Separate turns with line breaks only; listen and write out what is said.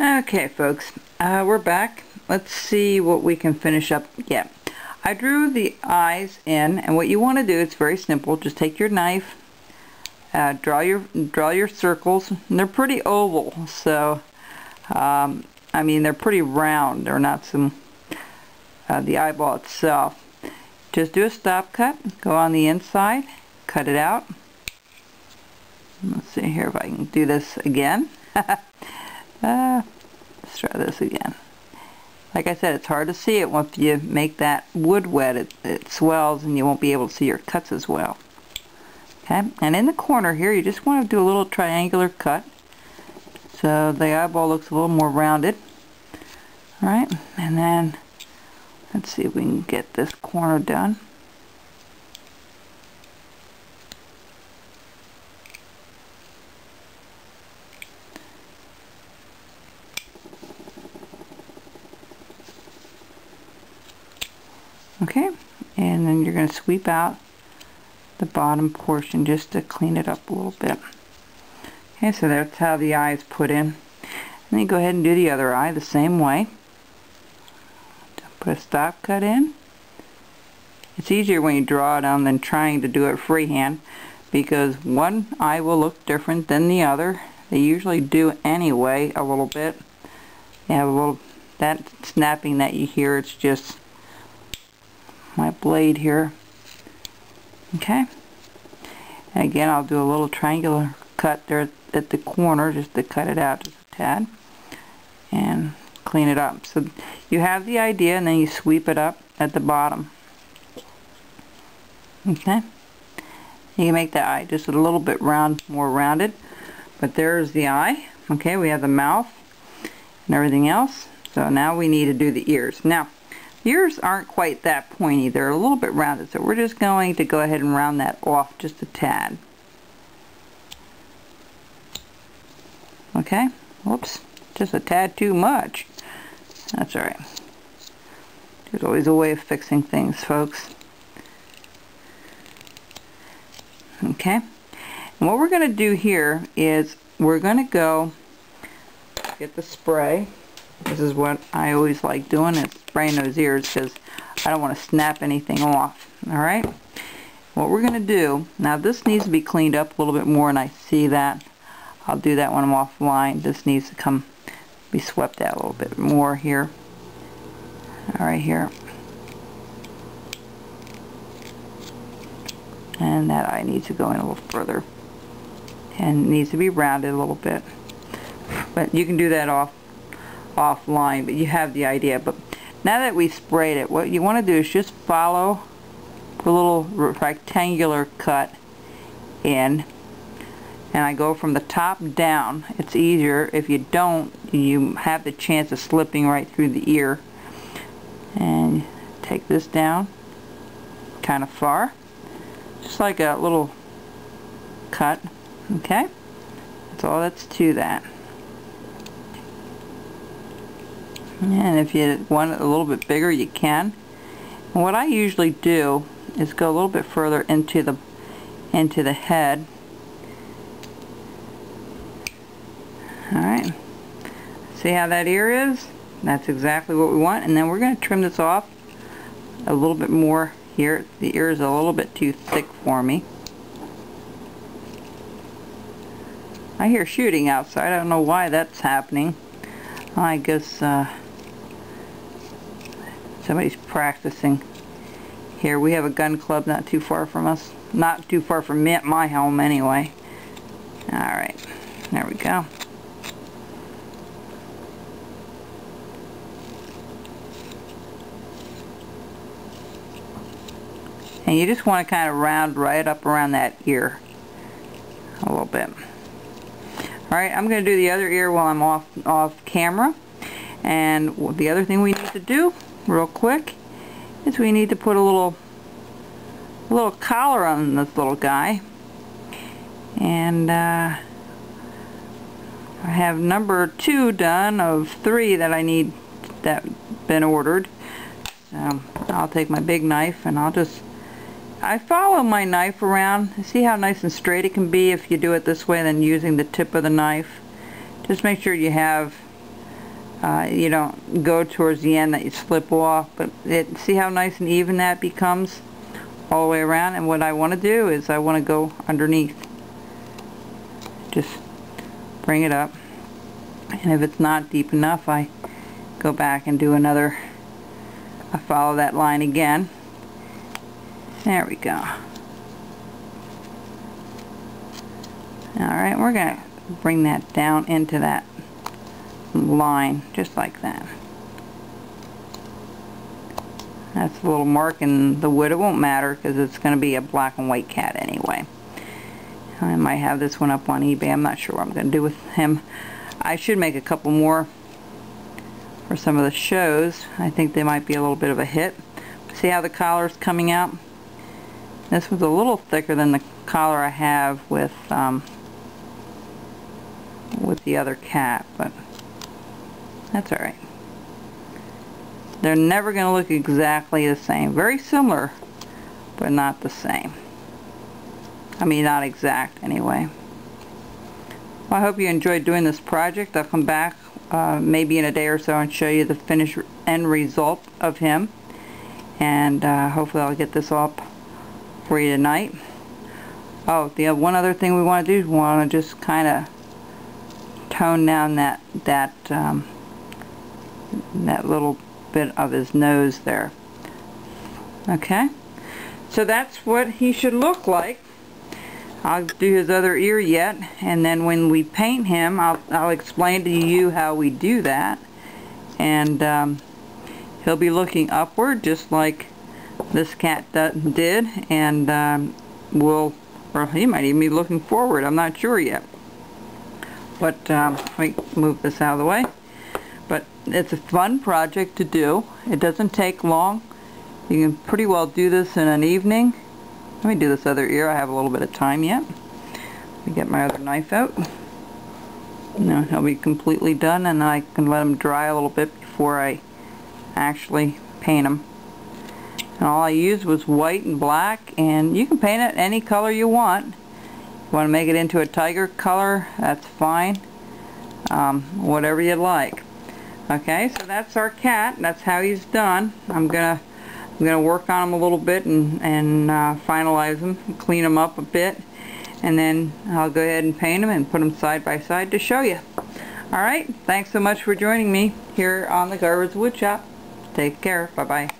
Okay folks, uh, we're back. Let's see what we can finish up yet. I drew the eyes in and what you want to do, it's very simple, just take your knife, uh, draw your draw your circles, and they're pretty oval, so um, I mean they're pretty round, they're not some, uh, the eyeball itself. Just do a stop cut, go on the inside, cut it out. Let's see here if I can do this again. Uh, let's try this again. Like I said, it's hard to see it once you make that wood wet. It, it swells and you won't be able to see your cuts as well. Okay, and in the corner here, you just want to do a little triangular cut. So the eyeball looks a little more rounded. Alright, and then let's see if we can get this corner done. Okay, and then you're going to sweep out the bottom portion just to clean it up a little bit. Okay, so that's how the eye is put in. And then you go ahead and do the other eye the same way. Put a stop cut in. It's easier when you draw it on than trying to do it freehand because one eye will look different than the other. They usually do anyway a little bit. You have a little, that snapping that you hear, it's just my blade here. Okay. And again, I'll do a little triangular cut there at the corner just to cut it out just a tad. And clean it up. So you have the idea and then you sweep it up at the bottom. Okay. You can make the eye just a little bit round, more rounded. But there's the eye. Okay, we have the mouth and everything else. So now we need to do the ears. Now, Yours aren't quite that pointy. They're a little bit rounded, so we're just going to go ahead and round that off just a tad. Okay, whoops, just a tad too much. That's alright. There's always a way of fixing things, folks. Okay, and what we're going to do here is we're going to go get the spray this is what I always like doing is spraying those ears because I don't want to snap anything off. Alright? What we're going to do, now this needs to be cleaned up a little bit more and I see that. I'll do that when I'm offline. This needs to come be swept out a little bit more here. Alright here. And that eye needs to go in a little further. And needs to be rounded a little bit. But you can do that off offline, but you have the idea. But now that we sprayed it, what you want to do is just follow the little rectangular cut in and I go from the top down. It's easier. If you don't, you have the chance of slipping right through the ear. And take this down kind of far. Just like a little cut. Okay? That's all that's to that. And if you want it a little bit bigger you can. And what I usually do is go a little bit further into the into the head. Alright see how that ear is? That's exactly what we want. And then we're going to trim this off a little bit more here. The ear is a little bit too thick for me. I hear shooting outside. I don't know why that's happening. I guess uh, Somebody's practicing. Here, we have a gun club not too far from us. Not too far from me, my home anyway. Alright, there we go. And you just want to kind of round right up around that ear a little bit. Alright, I'm going to do the other ear while I'm off, off camera. And the other thing we need to do real quick is we need to put a little a little collar on this little guy. And uh, I have number two done of three that I need that been ordered. Um, I'll take my big knife and I'll just I follow my knife around. See how nice and straight it can be if you do it this way than using the tip of the knife. Just make sure you have uh, you don't go towards the end that you slip off but it see how nice and even that becomes all the way around? And what I want to do is I want to go underneath. Just bring it up. And if it's not deep enough I go back and do another I follow that line again. There we go. Alright we're gonna bring that down into that line just like that. That's a little mark in the wood. It won't matter because it's going to be a black and white cat anyway. I might have this one up on eBay. I'm not sure what I'm going to do with him. I should make a couple more for some of the shows. I think they might be a little bit of a hit. See how the collar's coming out? This was a little thicker than the collar I have with um, with the other cat but that's alright. They're never going to look exactly the same. Very similar, but not the same. I mean, not exact anyway. Well, I hope you enjoyed doing this project. I'll come back uh, maybe in a day or so and show you the finished end result of him. And uh, hopefully I'll get this up for you tonight. Oh, the one other thing we want to do is we want to just kind of tone down that that um, that little bit of his nose there. Okay, so that's what he should look like. I'll do his other ear yet, and then when we paint him, I'll, I'll explain to you how we do that. And um, he'll be looking upward, just like this cat did, and um, we'll, or he might even be looking forward. I'm not sure yet. But um, let me move this out of the way. It's a fun project to do. It doesn't take long. You can pretty well do this in an evening. Let me do this other ear. I have a little bit of time yet. Let me get my other knife out. Now he'll be completely done and I can let him dry a little bit before I actually paint him. And all I used was white and black and you can paint it any color you want. You want to make it into a tiger color, that's fine. Um, whatever you like. Okay, so that's our cat. That's how he's done. I'm gonna I'm gonna work on him a little bit and and uh, finalize him, clean him up a bit, and then I'll go ahead and paint him and put them side by side to show you. All right, thanks so much for joining me here on the Carver's Woodshop. Take care. Bye bye.